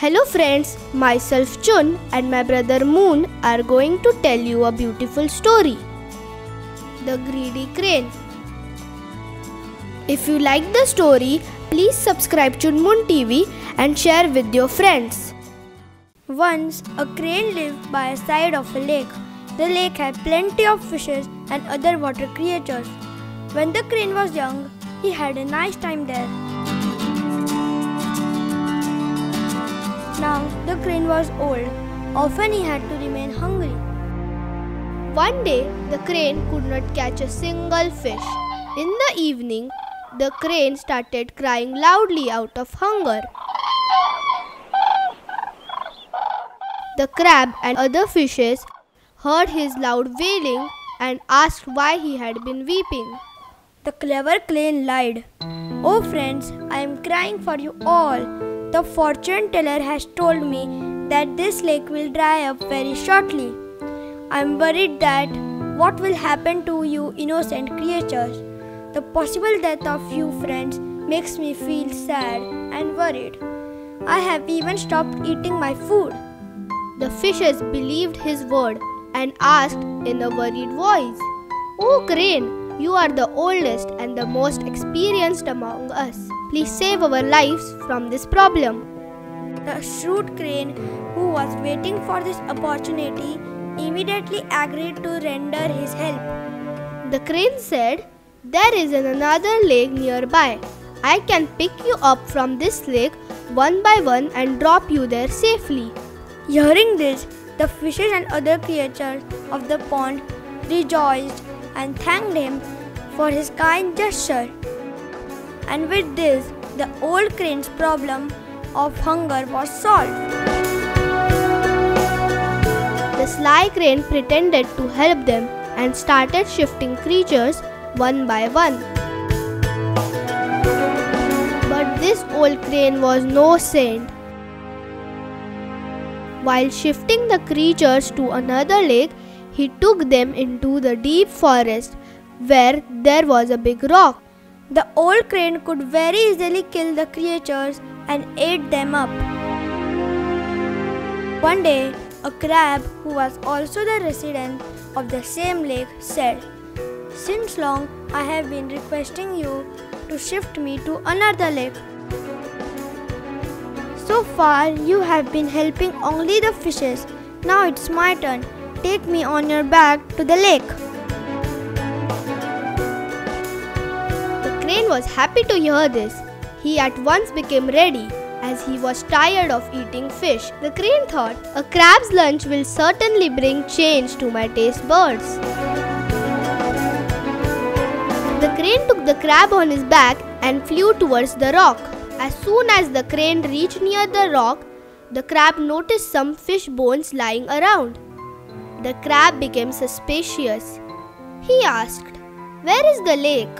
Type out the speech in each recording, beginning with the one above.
Hello friends, myself Choon and my brother Moon are going to tell you a beautiful story. The Greedy Crane. If you like the story, please subscribe Choon Moon TV and share with your friends. Once a crane lived by the side of a lake. The lake had plenty of fishes and other water creatures. When the crane was young, he had a nice time there. The crane was old. Often he had to remain hungry. One day, the crane could not catch a single fish. In the evening, the crane started crying loudly out of hunger. The crab and other fishes heard his loud wailing and asked why he had been weeping. The clever crane lied. Oh, friends, I am crying for you all. The fortune teller has told me that this lake will dry up very shortly. I am worried that what will happen to you innocent creatures. The possible death of you friends makes me feel sad and worried. I have even stopped eating my food. The fishes believed his word and asked in a worried voice, Oh crane, you are the oldest and the most experienced among us. Please save our lives from this problem. The shrewd crane, who was waiting for this opportunity, immediately agreed to render his help. The crane said, There is another lake nearby. I can pick you up from this lake one by one and drop you there safely. Hearing this, the fishes and other creatures of the pond rejoiced and thanked him for his kind gesture. And with this, the old crane's problem of hunger was solved. The sly crane pretended to help them and started shifting creatures one by one. But this old crane was no saint. While shifting the creatures to another lake, he took them into the deep forest where there was a big rock. The old crane could very easily kill the creatures and ate them up. One day, a crab who was also the resident of the same lake said, Since long I have been requesting you to shift me to another lake. So far you have been helping only the fishes. Now it's my turn. Take me on your back to the lake. The crane was happy to hear this. He at once became ready as he was tired of eating fish. The crane thought, a crab's lunch will certainly bring change to my taste buds. The crane took the crab on his back and flew towards the rock. As soon as the crane reached near the rock, the crab noticed some fish bones lying around. The crab became suspicious. He asked, Where is the lake?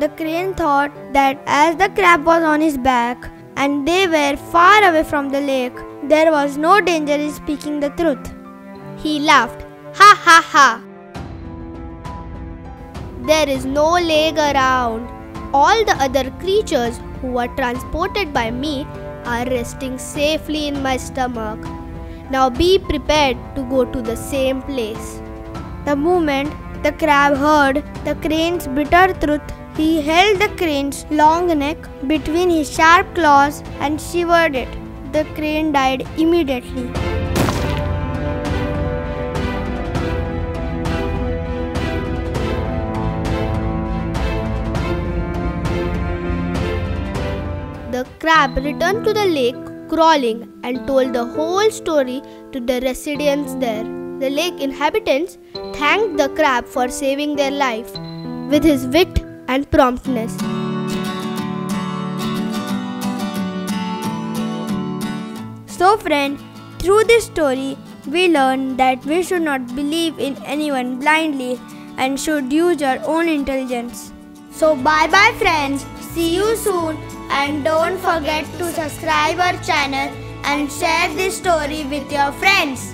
The crane thought that as the crab was on his back and they were far away from the lake, there was no danger in speaking the truth. He laughed. Ha ha ha! There is no lake around. All the other creatures who were transported by me are resting safely in my stomach. Now be prepared to go to the same place. The moment the crab heard the crane's bitter truth, he held the crane's long neck between his sharp claws and shivered it. The crane died immediately. The crab returned to the lake crawling and told the whole story to the residents there. The lake inhabitants thanked the crab for saving their life. With his wit and promptness. So, friend, through this story, we learn that we should not believe in anyone blindly and should use our own intelligence. So, bye bye, friends. See you soon. And don't forget to subscribe our channel and share this story with your friends.